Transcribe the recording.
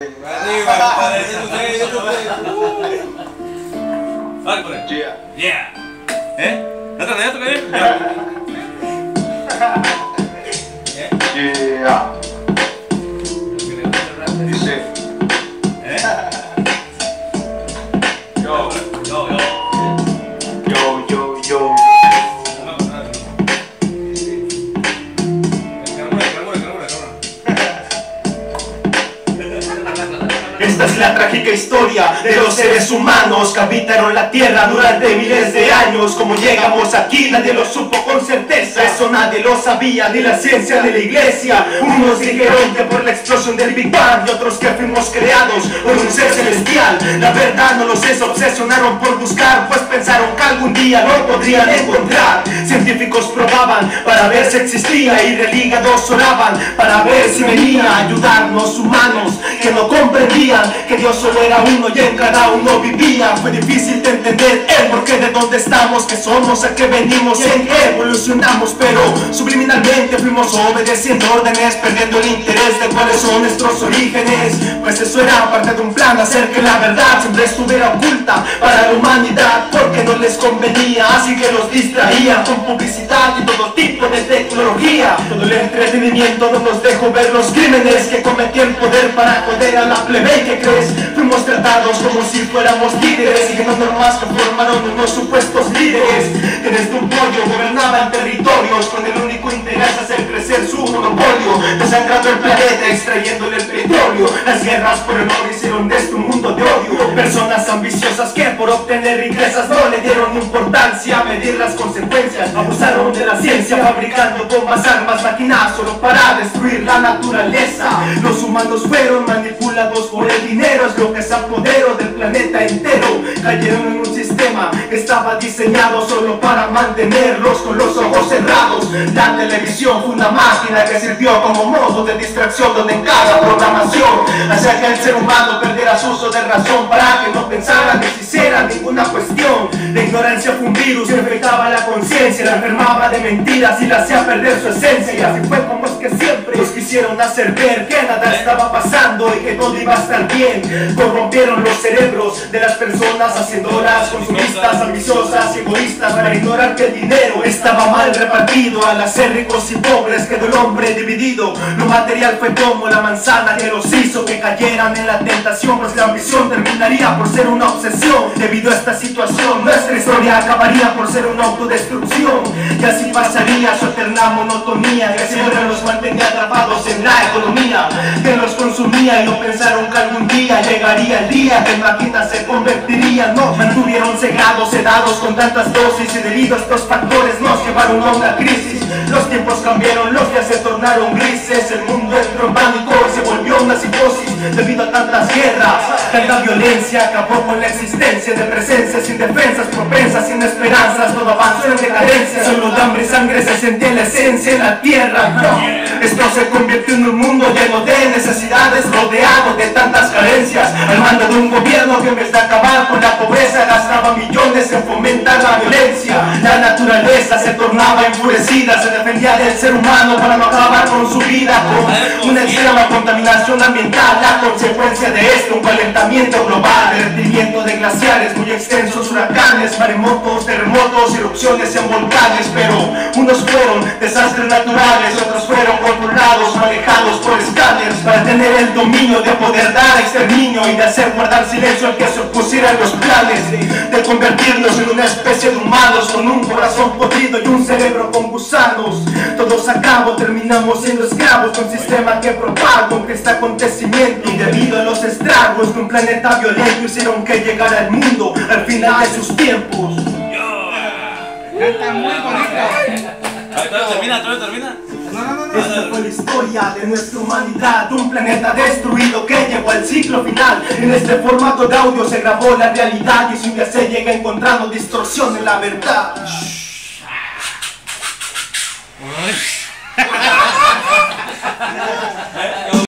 あれこれ。Yeah. Yeah. え？なんかね？とかね？la trágica historia de los seres humanos que habitaron la tierra durante miles de años. Como llegamos aquí, nadie lo supo con certeza. Eso nadie lo sabía, ni la ciencia ni la iglesia. Unos dijeron que por la explosión del Big Bang y otros que fuimos creados por un ser celestial. La verdad no los se obsesionaron por buscar, pues pensaron que algún día lo podrían encontrar. Científicos para ver si existía y religiosos oraban para ver si venía a ayudarnos humanos que no comprendían que Dios solo era uno y en cada uno vivía. Fue difícil de entender el porqué de dónde estamos, que somos, a qué venimos en qué evolucionamos, pero subliminalmente fuimos obedeciendo órdenes, perdiendo el interés de cuáles son nuestros orígenes. Pues eso era parte de un plan, hacer que la verdad siempre estuviera oculta para la humanidad, les convenía, así que los distraían con publicidad y todo tipo de tecnología. Todo el entretenimiento no nos dejó ver los crímenes que cometía el poder para joder a la plebe. ¿Y ¿Qué crees? Fuimos tratados como si fuéramos líderes, normas que formaron unos supuestos líderes que desde un pollo gobernaban territorios con el único interés hacer crecer su monopolio, desangrando el planeta, extrayéndole el petróleo. Las guerras por el oro hicieron de Personas ambiciosas que por obtener riquezas no le dieron importancia a medir las consecuencias. Abusaron de la ciencia fabricando bombas, armas, máquinas solo para destruir la naturaleza. Los humanos fueron manipulados por el dinero, es lo que se apoderó del planeta entero. Cayeron en un estaba diseñado solo para mantenerlos con los ojos cerrados. La televisión fue una máquina que sirvió como modo de distracción donde en cada programación hacía que el ser humano perdiera su uso de razón para que no pensara ni se hiciera ninguna cuestión. La ignorancia fue un virus que infectaba la conciencia, la enfermaba de mentiras y la hacía perder su esencia. Y así fue como es que siempre quisieron hacer ver que nada estaba pasando y que todo iba a estar bien. Corrompieron los cerebros de las personas haciéndolas consumistas, ambiciosas egoístas para ignorar que el dinero estaba mal repartido. Al hacer ricos y pobres quedó el hombre dividido. Lo material fue como la manzana que los hizo que cayeran en la tentación, pues la ambición terminaría por ser una obsesión. Debido a esta situación, nuestra historia acabaría por ser una autodestrucción. Y así pasaría su eterna monotonía, que siempre los mantenía atrapados en la economía, que los consumía y no pensaron que algún día llegaría el día que en máquinas se convertirían. No, mantuvieron cegados, sedados con tantas dosis y debido a estos factores nos llevaron a una crisis. Los tiempos cambiaron, los días se tornaron grises, el mundo entró en una psicosis debido a tantas guerras, tanta violencia acabó con la existencia de presencias indefensas, propensas, sin esperanzas, todo avanzó en decadencia. Solo de hambre y sangre se sentía la esencia en la tierra. Esto se convirtió en un mundo lleno de necesidades, rodeado de tantas carencias, al mando de un gobierno que en vez de acabar con la pobreza gastaba millones en fomentar la violencia. La naturaleza se tornaba enfurecida, se defendía del ser humano para no acabar con su vida, extrema contaminación ambiental, la consecuencia de esto, un calentamiento global, derretimiento de glaciares muy extensos, huracanes, maremotos, terremotos, erupciones en volcanes, pero unos fueron desastres naturales, otros fueron controlados, manejados por escáneres para tener el dominio de poder dar exterminio y de hacer guardar silencio al que se opusiera a los planes de convertirnos en una especie de humanos con un corazón podrido y un cerebro con gusanos. Todos a cabo terminamos siendo esclavos de un sistema que propaga un este acontecimiento y debido a los estragos de un planeta violento hicieron que llegara al mundo al final de sus tiempos. Está muy bonito. ¿Todavía termina? ¿Todavía termina? No, no, no, no. Esta fue la historia de nuestra humanidad, un planeta destruido que llegó al ciclo final. En este formato de audio se grabó la realidad y si un día se llega encontrando distorsión en la verdad. 네?